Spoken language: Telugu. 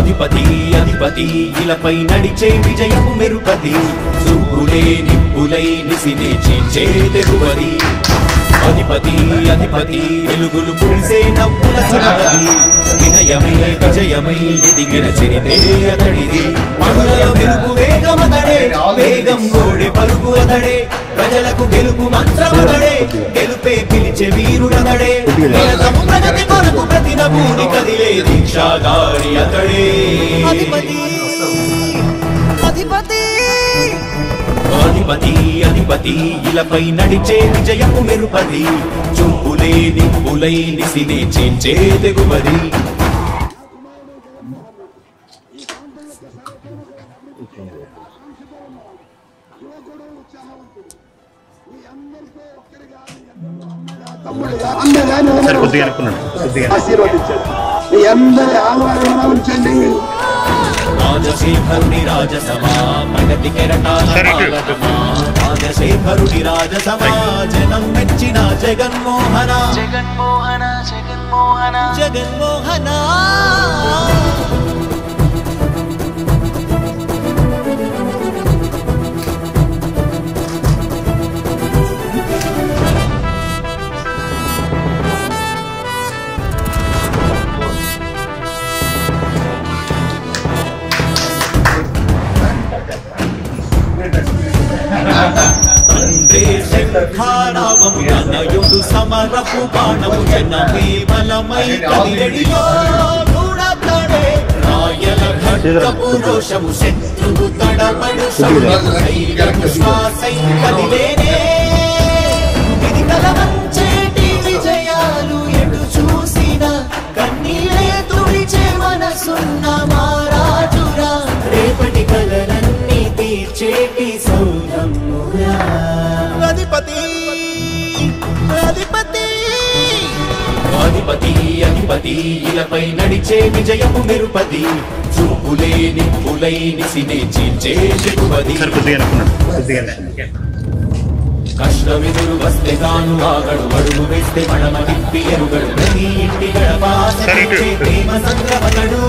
అధిపతి అధిపతి ఇలపై నడిచే విజయపు మెరుపతి. సుబ్బులే నిప్పులై నిసినే చీల్చే తెగువది. అధిపతి అధిపతి వెలుగులు పులిసే నవ్వుల చలవది వినయమై విజయమై ఎదిగిన చరితే అతడిది. మనుల వెలుగు వేగమతడే వేగం గోడి పలుకు అతడే. ప్రజలకు గెలుపు మంత్రమతడే గెలుపే పిలిచే వీరుడతడే నిరతము ప్రగతి కొరకు ప్రతి నభూని కదిలే దీక్షాగారి అతడే. అధిపతి అధిపతి. అధిపతి అధిపతి ఇలపై నడిచే విజయము మెరుపది. చూపులే నిప్పులై నిసినే చేంచే తెగువది. ఆశీర్వదించండి మీ అందరి ఉంచండి రాజశేఖరుని రాజసమా ప్రగతి కెరటాల సరే, ఇటు. పాలనమా. రాజశేఖరుని రాజసమా జనం మెచ్చిన జగన్మోహన జగన్మోహన జగన్మోహన జగన్మోహన తనయుడు సమరపు బాణము జనమే బలమై రాయల రోషము శత్రువు తడబడు శౌర్యము ధైర్యము శ్వాసై కదిలేనే. ఇది కలవంచేటి విజయాలు ఎటు చూసిన కన్నీరే తుడిచే మనసున్న మారాజురా. రేపటి కలలన్నీ తీర్చేటి సౌరమ్మురా అధిపతి అధిపతి అధిపతి ఇలపై నడిచే విజయము మెరుపది చూపులే నిప్పులై నిసినే చీల్చే అనుకున్నాడు కొద్దిగా కష్టమెదురు వస్తే తాను ఆగడు అడుగు వేస్తే మడమ తిప్పి ఎరుగడు. ప్రతి ఇంటి గడప. ప్రేమ సంద్రమతడు